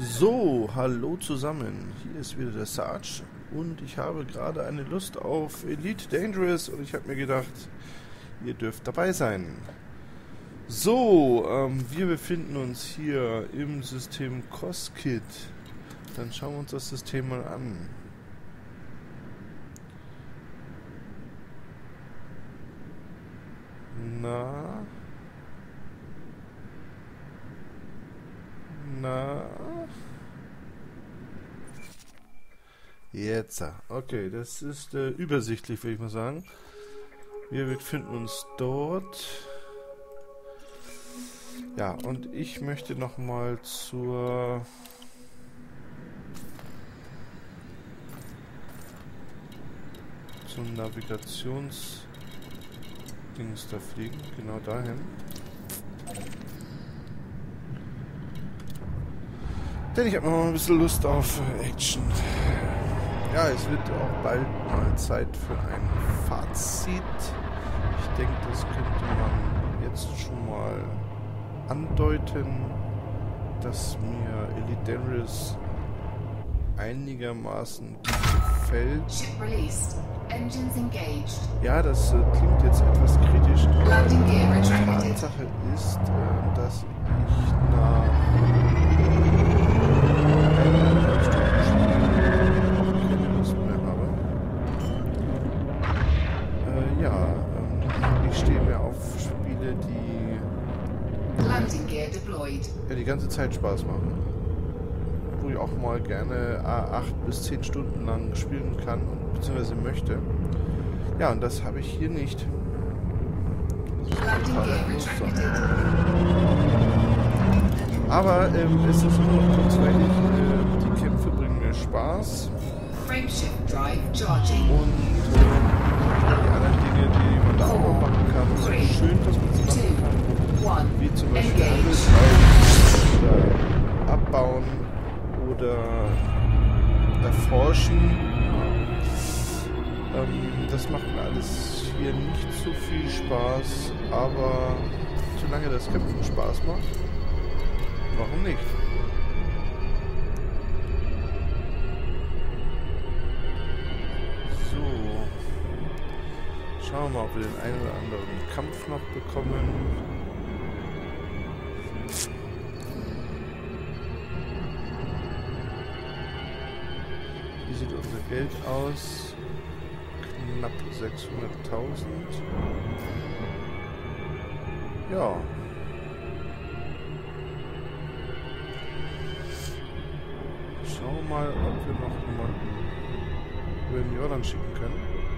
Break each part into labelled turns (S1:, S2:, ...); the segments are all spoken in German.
S1: So, hallo zusammen. Hier ist wieder der Sarge und ich habe gerade eine Lust auf Elite Dangerous und ich habe mir gedacht, ihr dürft dabei sein. So, ähm, wir befinden uns hier im System COSKIT. Dann schauen wir uns das System mal an. Na? Na? Jetzt. Okay, das ist äh, übersichtlich, würde ich mal sagen. Wir befinden uns dort. Ja, und ich möchte nochmal zur... zum Navigationsdings da fliegen, genau dahin. Denn ich habe noch ein bisschen Lust auf Action. Ja, es wird auch bald mal Zeit für ein Fazit. Ich denke, das könnte man jetzt schon mal andeuten, dass mir Elite Dangerous einigermaßen gefällt. Ja, das äh, klingt jetzt etwas kritisch, die Tatsache ist, äh, dass ich nach die ganze Zeit Spaß machen. Wo ich auch mal gerne acht bis zehn Stunden lang spielen kann bzw. möchte. Ja, und das habe ich hier nicht. Aber ähm, es ist nur kurzweilig. Äh, die Kämpfe bringen mir Spaß. Und äh, die anderen Dinge, die man da auch machen kann, sind schön, dass man sie machen kann. Wie zum Beispiel oder oder erforschen. Ähm, das macht mir alles hier nicht so viel Spaß, aber solange das Kämpfen Spaß macht, warum nicht? So. Schauen wir mal, ob wir den einen oder anderen Kampf noch bekommen. Geld aus. Knapp 600.000. Ja. Schauen wir mal, ob wir noch jemanden über den Jordan schicken können.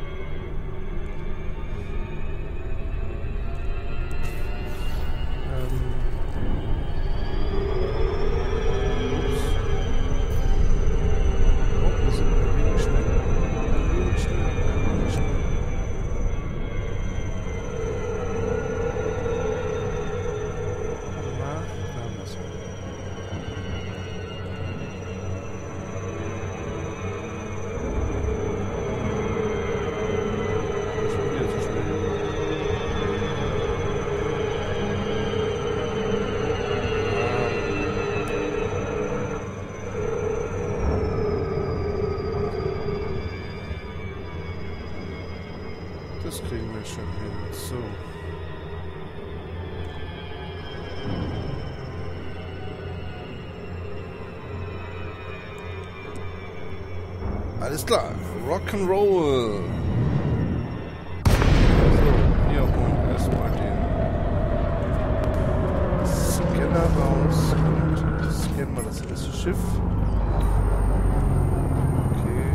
S1: Alles klar. Rock'n'Roll. So, hier holen erstmal den Scanner raus und scannen wir das erste Schiff. Okay.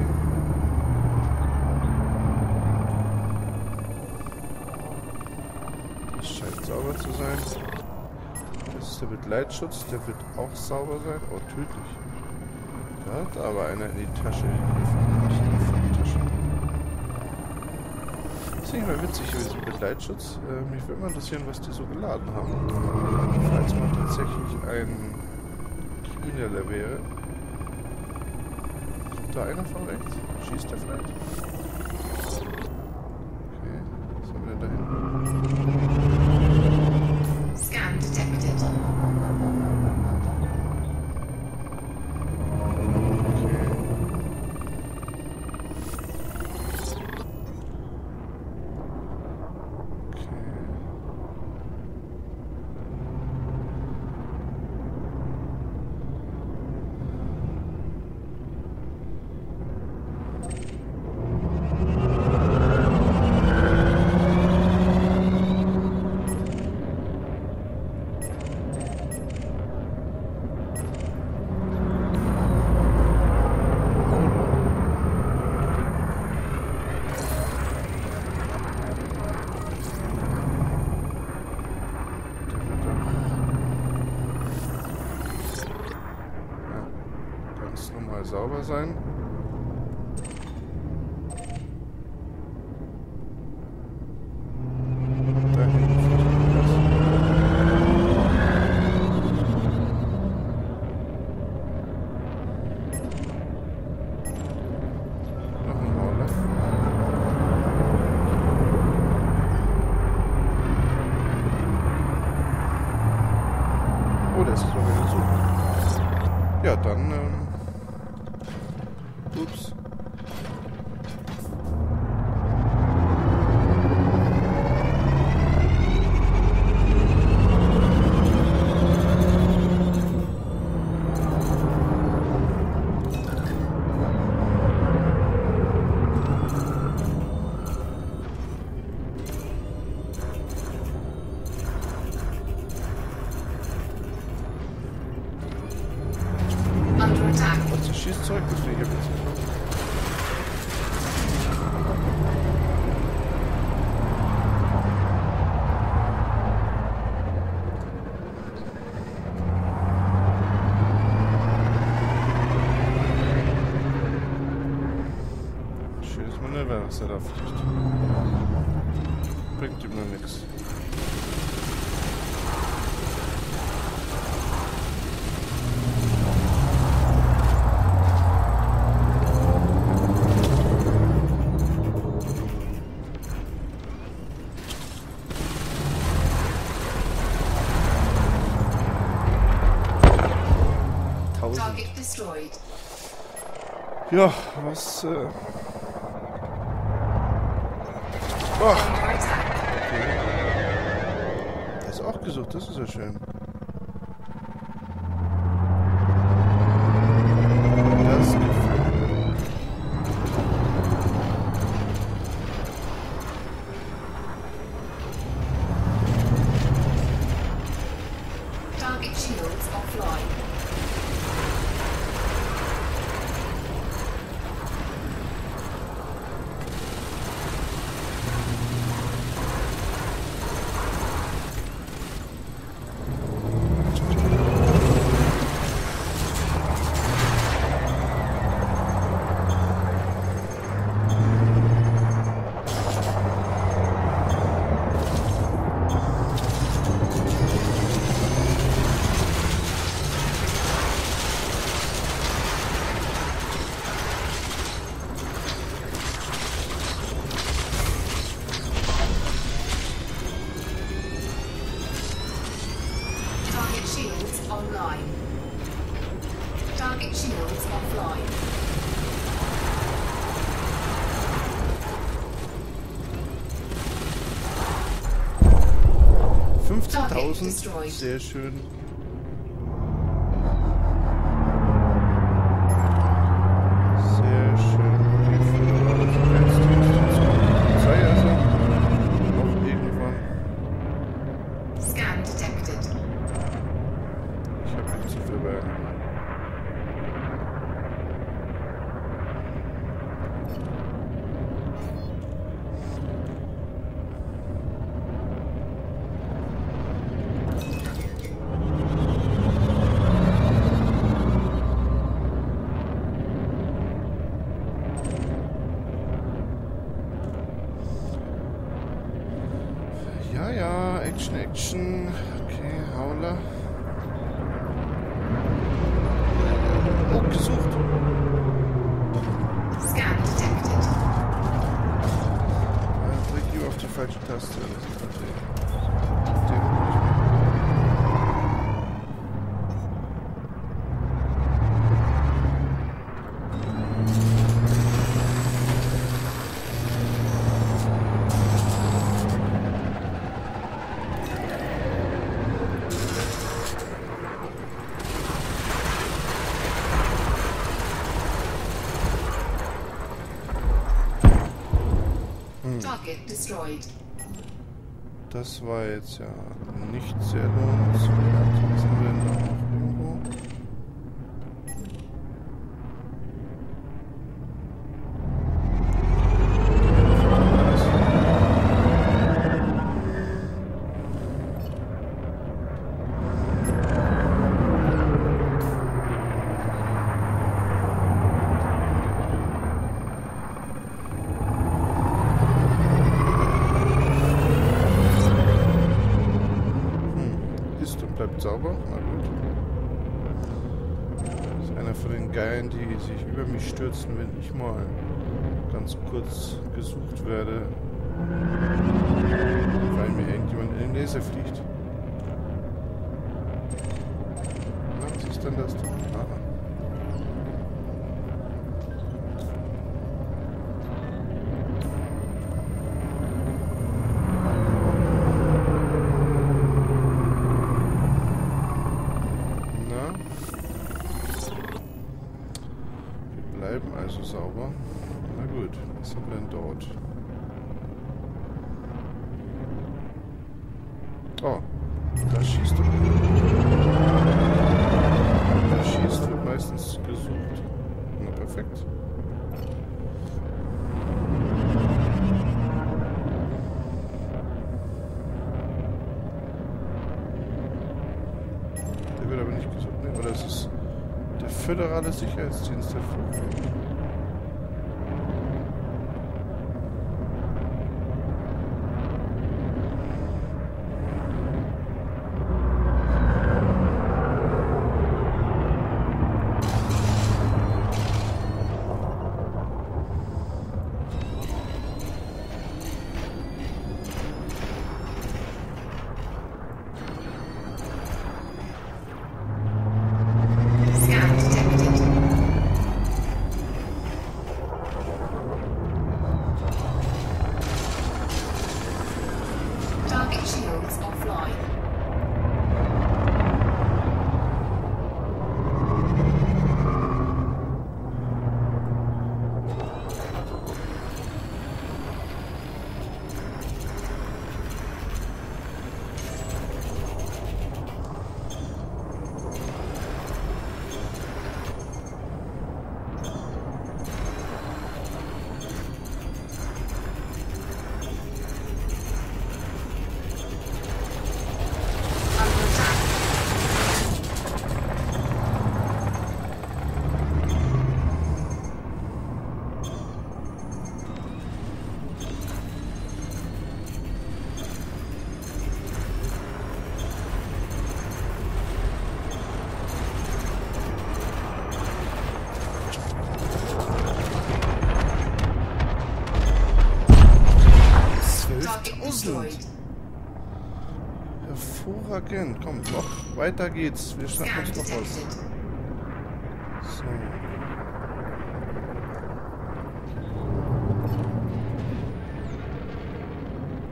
S1: Das scheint sauber zu sein. Das ist der Begleitschutz, der wird auch sauber sein. Oh, tödlich. Da hat aber einer in die Tasche gegriffen. Das ist nicht mal witzig, diesen Begleitschutz. Äh, mich würde mal interessieren, was die so geladen haben. Falls man tatsächlich ein Krimineller wäre. Kommt da einer von rechts? Schießt der vielleicht? Nochmal sein. was er da fliegt. Bringt ihm nur nichts. Ja, was äh Oh. Okay. Der ist auch gesucht, das ist ja schön. Sehr schön. Das war jetzt ja nicht sehr lohnenswert. Was haben wir noch stürzen, wenn ich mal ganz kurz gesucht werde. Weil mir irgendjemand in den Laser fliegt. Was ist denn das? Ah. Na? Wir bleiben also sauber. Na gut, was haben wir denn dort? Oh, da schießt du. Da schießt wird meistens gesucht. Na perfekt. Der wird aber nicht gesucht. Nee, oder es ist der föderale Sicherheitsdienst der Hervorragend. Komm, noch weiter geht's. Wir schnappen uns noch was. So.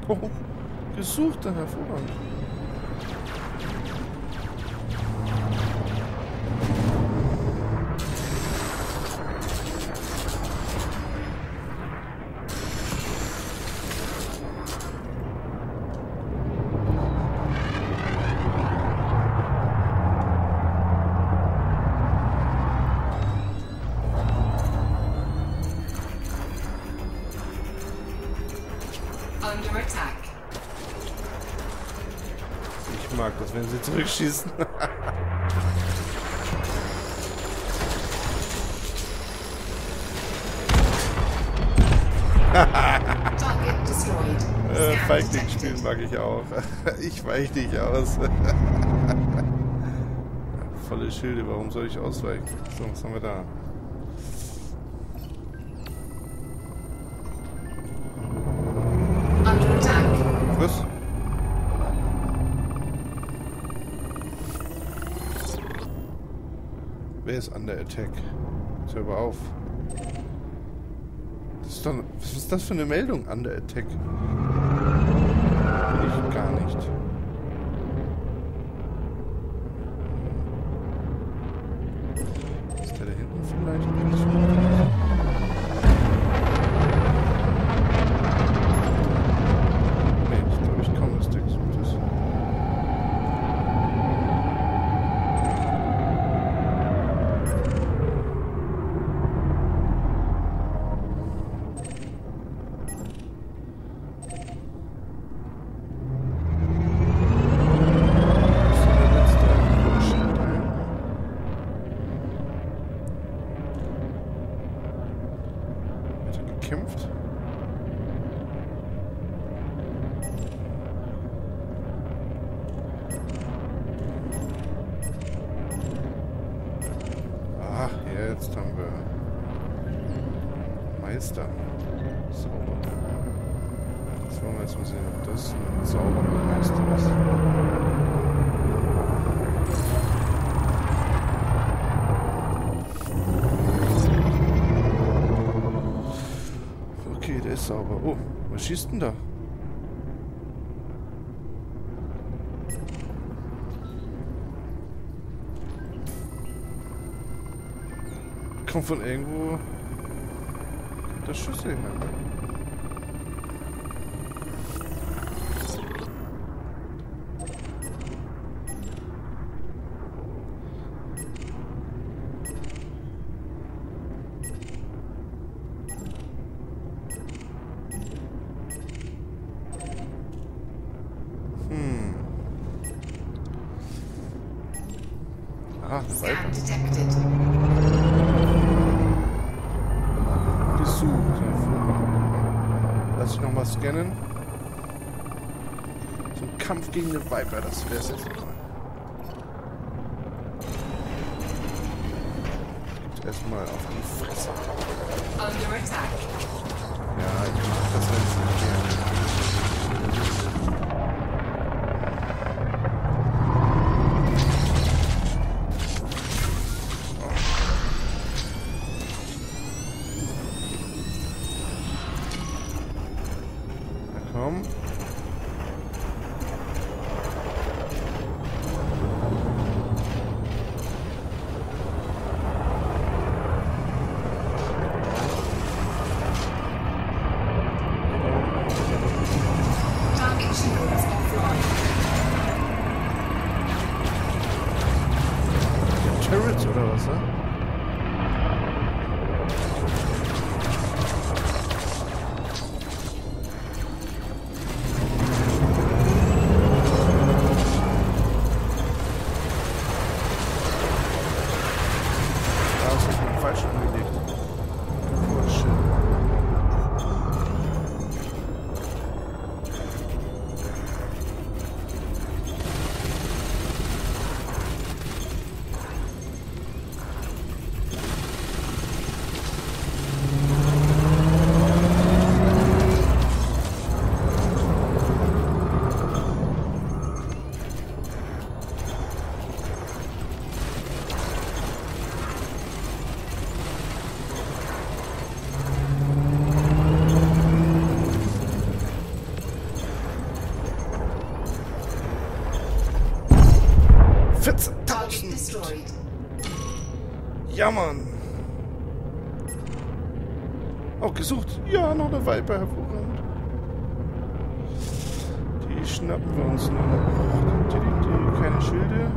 S1: Oh, gesuchter hervorragend. Wenn sie zurückschießen. Äh, Feigling spielen mag ich auch. Ich weich nicht aus. Volle Schilde, warum soll ich ausweichen? So, was haben wir da? Ist under attack? Jetzt hör aber auf. Das ist doch, was ist das für eine Meldung? Under attack. Ich gar nicht. Ist der da hinten vielleicht? Nee, ich glaube, ich kaum, dass der gesucht ist. Das ist der letzte Bullshit da hinten. Hat er gekämpft? Ah, jetzt haben wir Meister. Sauber. Jetzt wollen wir jetzt mal sehen, ob das ein sauberer Meister ist. Okay, der ist sauber. Oh, was schießt denn da? Kommt von irgendwo kommt das Schüsse her. ne? Hm. Ah, eine
S2: Scan
S1: Viper.
S2: detected.
S1: Gesucht. Lass ich nochmal scannen. So ein Kampf gegen eine Viper, das wäre es jetzt mal. Erstmal auf die Fresse.
S2: Under attack.
S1: Ja, ich mach das wenn es nicht gerne.
S2: Target
S1: 14.000!
S2: destroyed.
S1: Ja! Oh, gesucht! Ja, noch eine Viper, hervorragend. Die schnappen wir uns noch. Keine Schilde.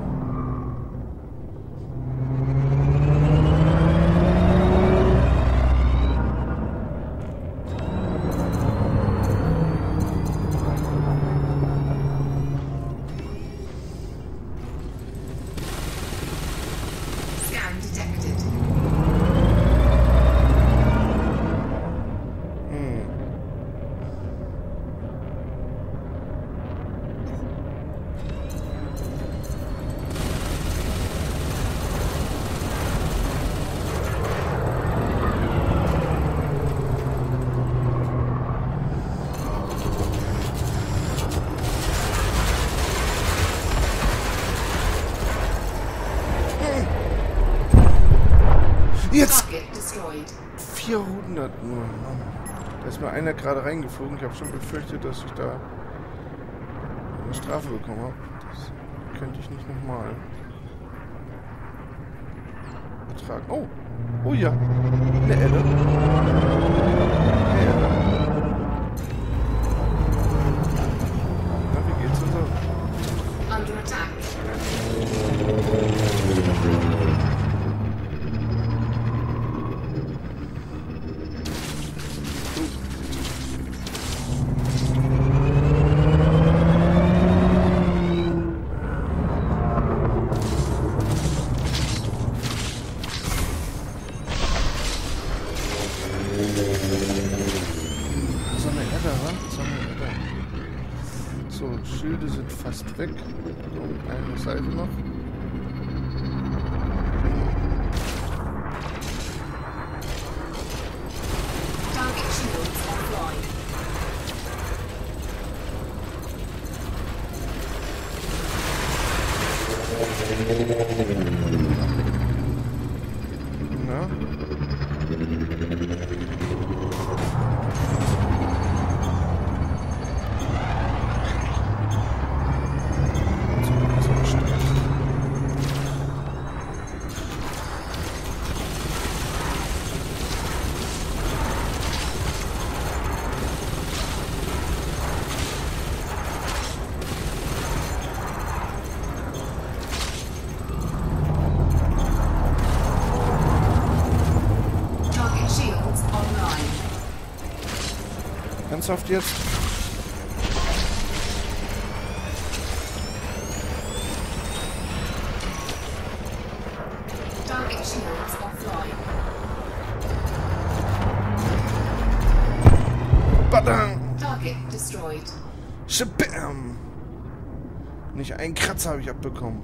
S1: Da ist mir einer gerade reingeflogen. Ich habe schon befürchtet, dass ich da eine Strafe bekommen habe. Das könnte ich nicht nochmal ertragen. Oh! Oh ja! Eine Elle. Ernsthaft jetzt? Badang! Shabam! Nicht einen Kratzer habe ich abbekommen.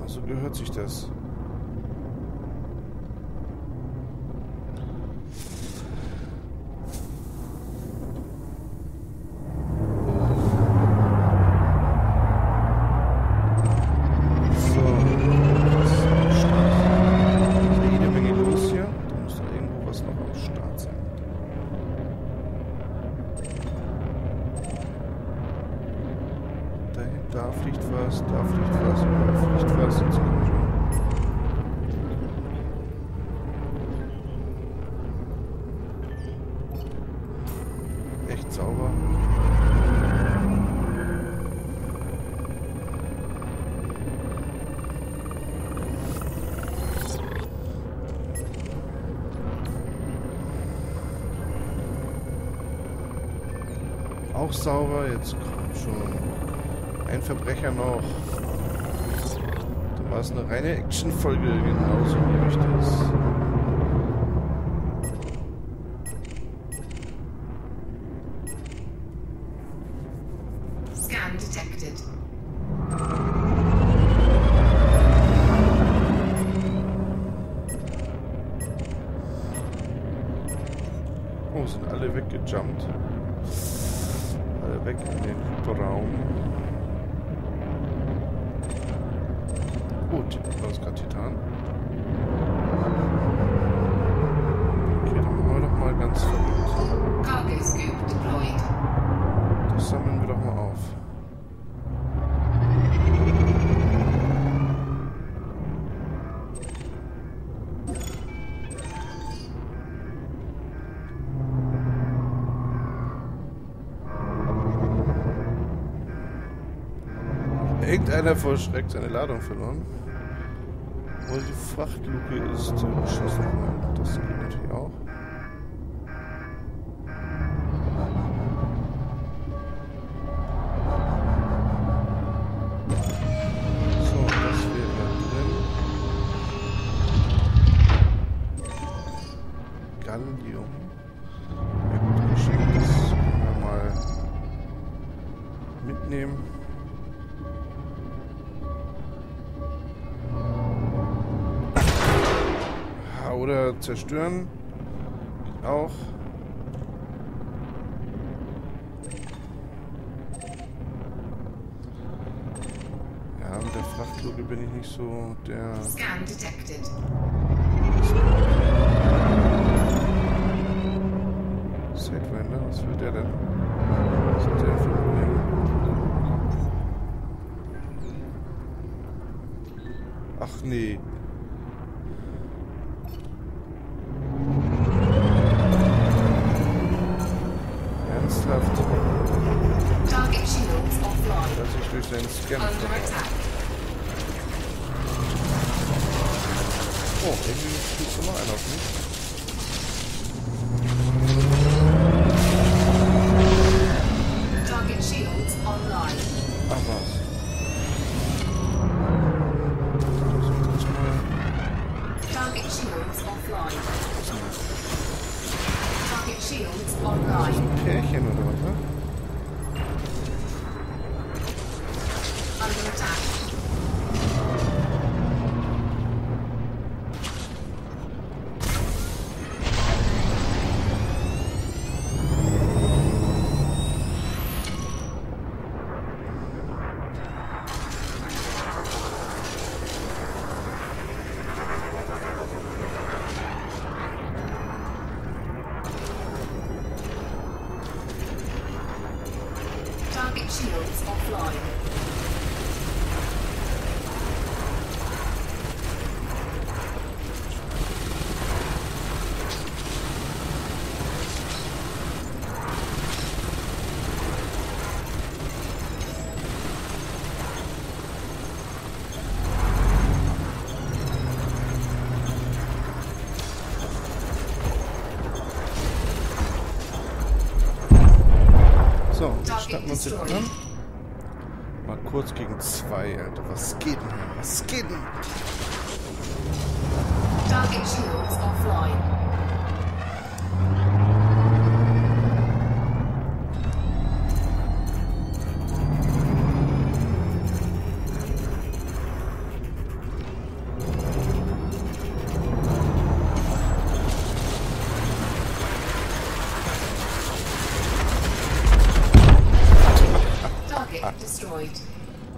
S1: Also gehört sich das. Auch sauber, jetzt kommt schon ein Verbrecher noch. Da war es eine reine Actionfolge, genauso wie ich das. Irgendeiner vor Schreck seine Ladung verloren. Wo die Frachtluke ist äh, geschossen worden. Das geht natürlich auch. Zerstören. Auch. Ja, mit der Frachtluke bin ich nicht so der.
S2: Scan detected.
S1: Sidewinder, was will der denn? Was hat der denn für ein Problem? Ach nee. 17 Uhr. Mal kurz gegen zwei, Alter. Was geht denn? Was geht denn?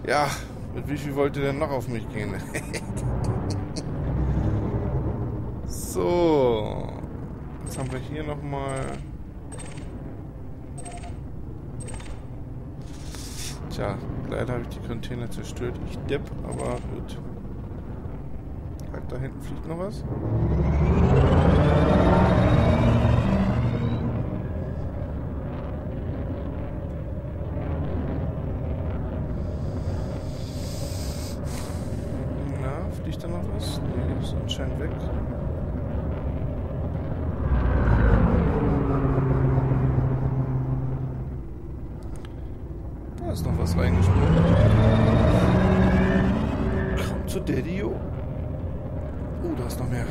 S1: Ja, mit wie viel wollt ihr denn noch auf mich gehen? so. Jetzt haben wir hier nochmal. Tja, leider habe ich die Container zerstört. Ich depp, aber gut. Da hinten fliegt noch was. Na, fliegt da noch was? Nee, ist anscheinend weg. Da ist noch was reingesprungen. Komm zu Daddy. Oh, da ist noch mehr.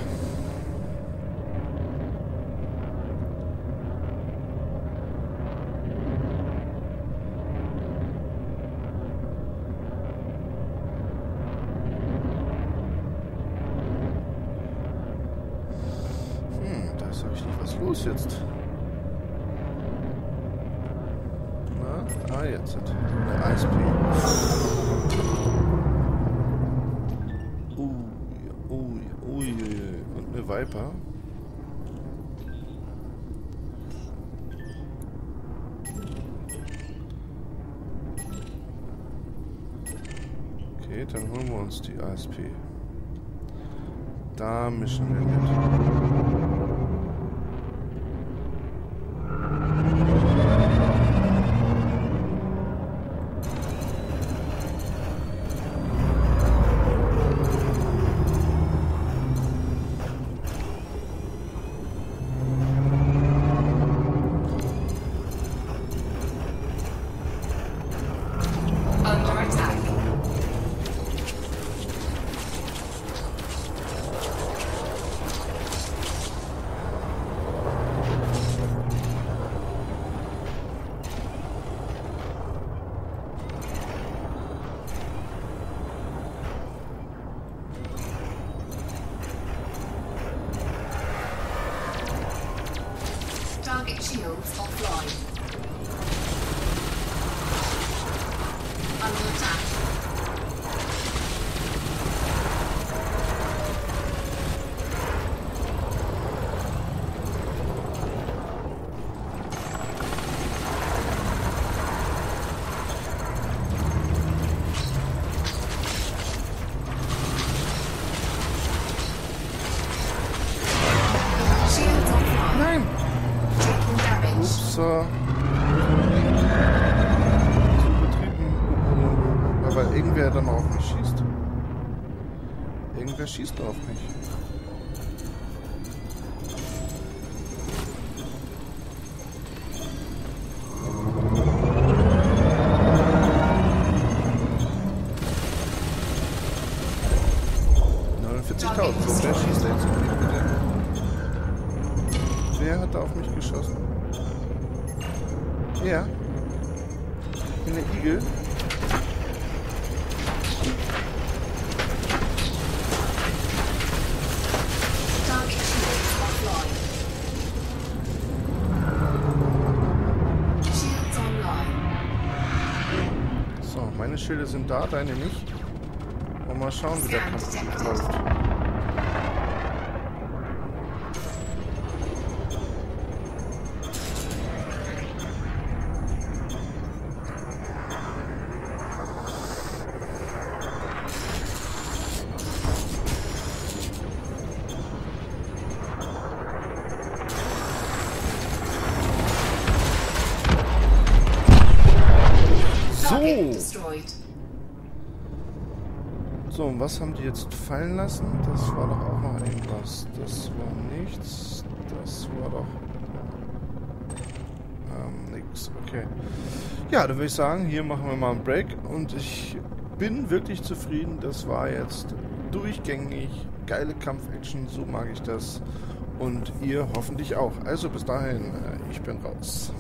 S1: Hm, da ist richtig jetzt. Na, ah, jetzt eine ISP. Ui, ui, ui. Und eine Viper. Okay, dann holen wir uns die ASP. Da mischen wir mit. She's gone. So, meine Schilde sind da, deine nicht. Und mal schauen, wie der Kampf läuft. So, und was haben die jetzt fallen lassen? Das war doch auch noch irgendwas. Das war nichts. Das war doch... Ähm, nix. Okay. Ja, dann würde ich sagen, hier machen wir mal einen Break und ich bin wirklich zufrieden. Das war jetzt durchgängig. Geile Kampf-Action, so mag ich das. Und ihr hoffentlich auch. Also bis dahin, äh, ich bin raus.